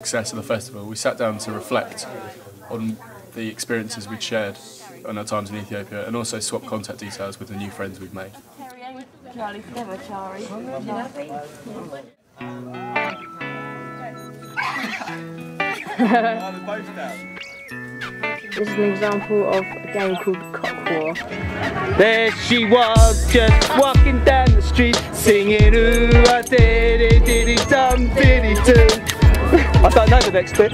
success of the festival, we sat down to reflect on the experiences we'd shared on our times in Ethiopia and also swap contact details with the new friends we've made. Charlie forever, Charlie. This is an example of a game called Cock War. There she was, just walking down the street, singing ooh ah diddy diddy dum diddy doo. I don't know the next bit.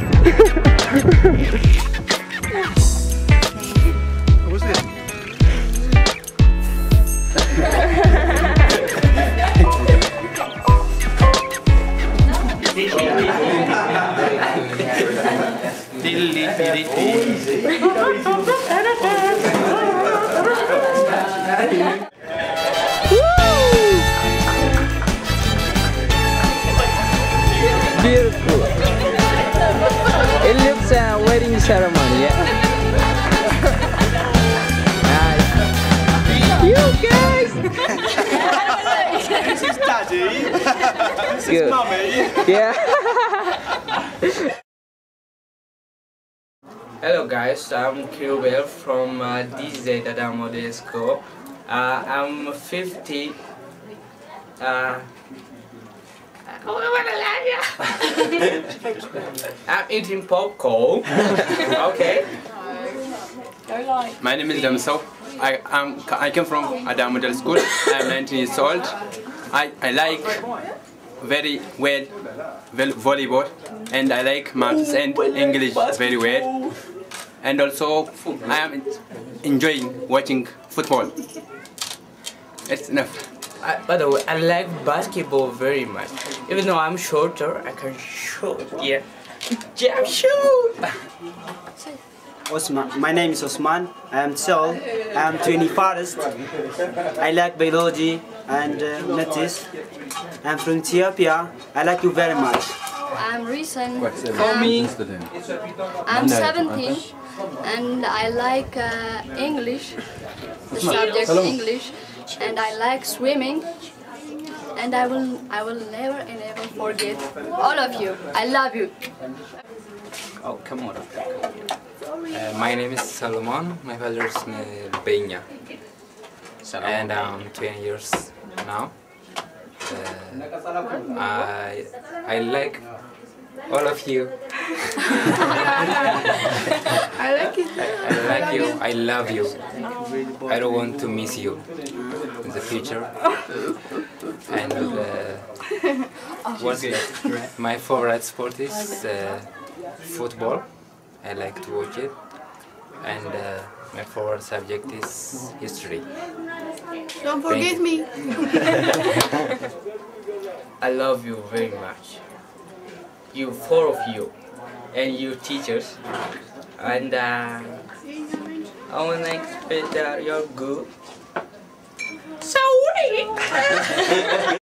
This? Dilly dilly Beautiful. Ceremony, yeah. nice. You guys. This is daddy. This Good. is mummy. Yeah. Hello guys, I'm Kirubel from uh, DZ Dada Model Uh, I'm 50. Uh, I'm eating popcorn. okay. My name is Damso. I am I came from Adam Middle School. I am 19 years old. I, I like very well, volleyball and I like maths and English very well. And also I am enjoying watching football. It's enough. I, by the way, I like basketball very much. Even though I'm shorter, I can shoot. Yeah. Jump shoot! Osman. My name is Osman. I am tall. I am 21st. I like biology and uh, maths. I'm from Ethiopia. I like you very much. I'm recent. For me, I'm 17 and I like uh, English, the subject English, and I like swimming. And I will, I will never and ever forget all of you. I love you. oh come on. Uh, my name is Salomon. My father's name is Benya. And I'm 20 years now. Uh, I, I like all of you. I like it. I like you. I love you. I don't want to miss you in the future. And uh, what's that? My favorite sport is uh, football. I like to watch it. And uh, my favorite subject is history. Don't forget me. I love you very much. You, four of you, and you teachers. And uh, I want to expect that you're good. Sorry!